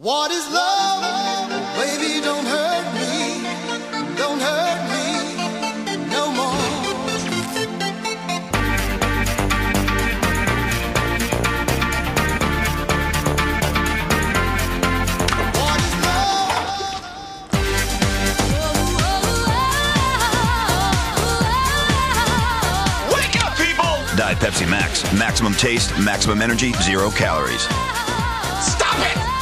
What is love? Baby, don't hurt me. Don't hurt me no more. What is love? Wake up, people! Diet Pepsi Max. Maximum taste, maximum energy, zero calories. Stop it!